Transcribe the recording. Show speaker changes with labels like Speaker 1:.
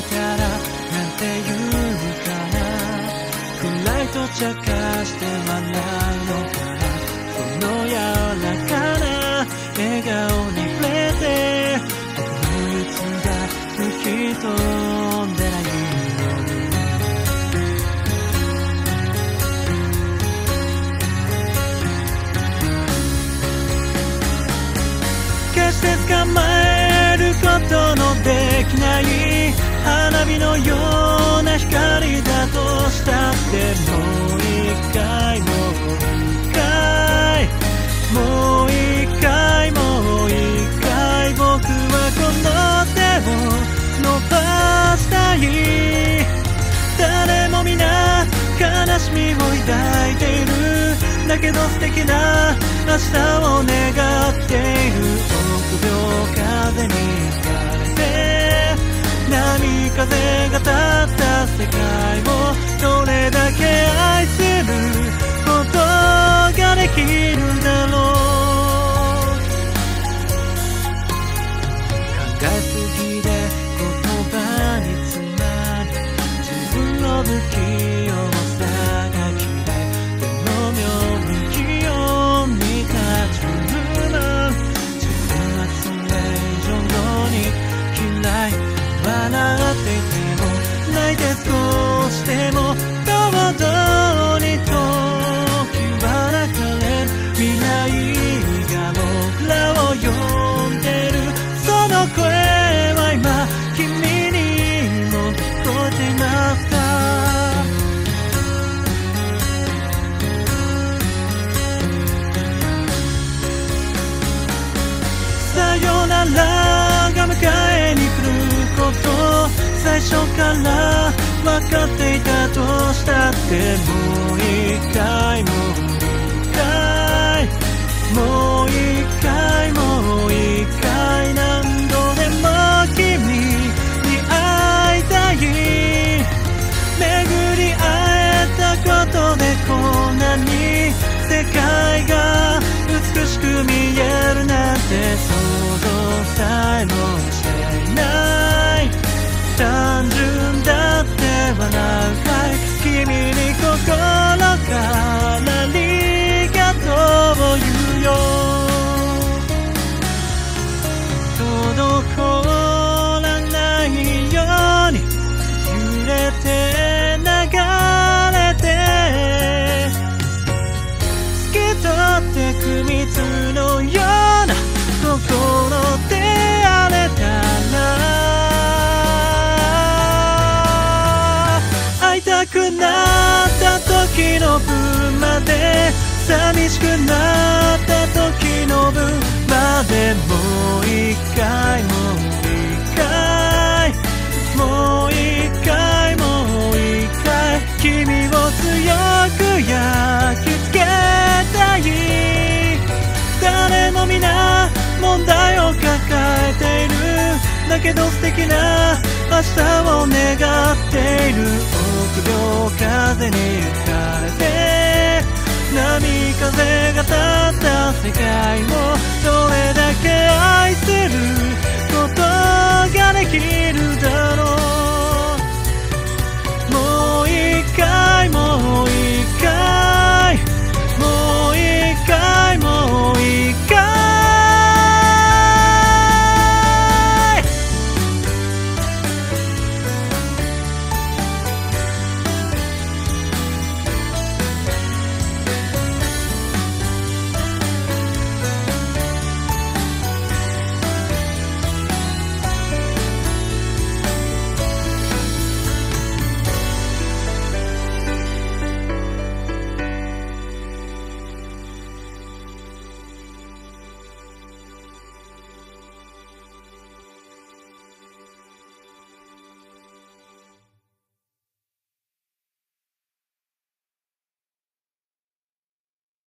Speaker 1: いたらなんて言うかな。暗いと茶化して笑うのかな。その柔らかな笑顔に触れて僕いつが吹き飛んでないように。決して捕まえることない花火のような光だとしたってもう一回もう一回もう一回もう一回僕はこの手を伸ばしたい誰も皆悲しみを抱いているだけど素敵な明日を願って分の最初から分かっていたとしたってもう一回もう一回もう一回もう一回何度でも君に会いたい巡り会えたことでこんなに世界が美しく見えるなんて想像さえも分まで寂しくなった時の分までもう一回もう一回。もう一回もう一回君を強く焼き付けたい。誰も皆問題を抱えている。だけど素敵な明日を願っている。臆病風に吹かれて波風が立った世界をどれだけ愛